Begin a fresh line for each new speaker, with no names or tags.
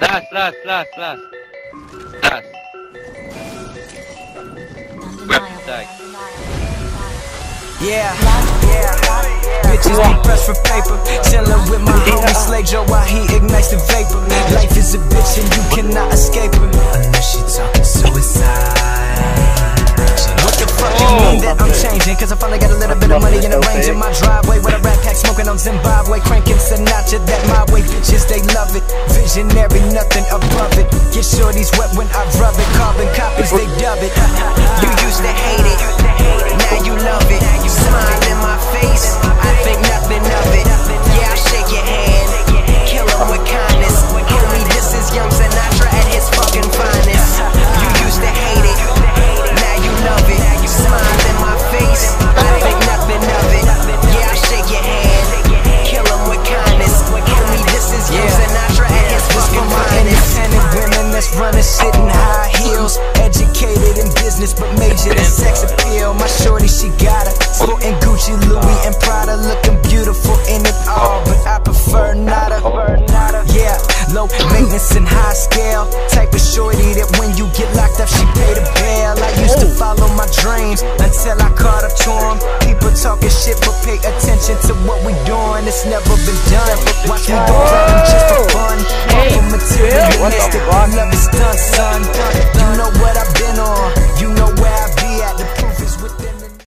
Last, last, last, last. Last. Tag.
Yeah, yeah. Bitches be pressed for paper. Chillin' with my homie Slay Joe while he ignites the vapor. Life is a bitch and you cannot escape her. Unless she talking suicide. What the fuck you mean that I'm oh. changing? Cause I finally got a little bit of money in the range in my driveway. With a rat pack smoking on Zimbabwe. Cranking Bitches, they love it. Visionary, nothing above it. Get shorties wet when I rub it. Carbon copies, they dub it. You used to that's running shit in high heels. Educated in business, but majored in sex appeal. My shorty, she got her. Sporting Gucci, Louis, and Prada. Looking beautiful in it all, but I prefer not nada. Yeah, low maintenance and high scale. Type of shorty that when you get locked up, she pay the bail. I used to follow my dreams until I caught up to them. People talking shit, but pay attention to what we doing. It's never been done. Watch me go just for fun. For materialistic, love is done.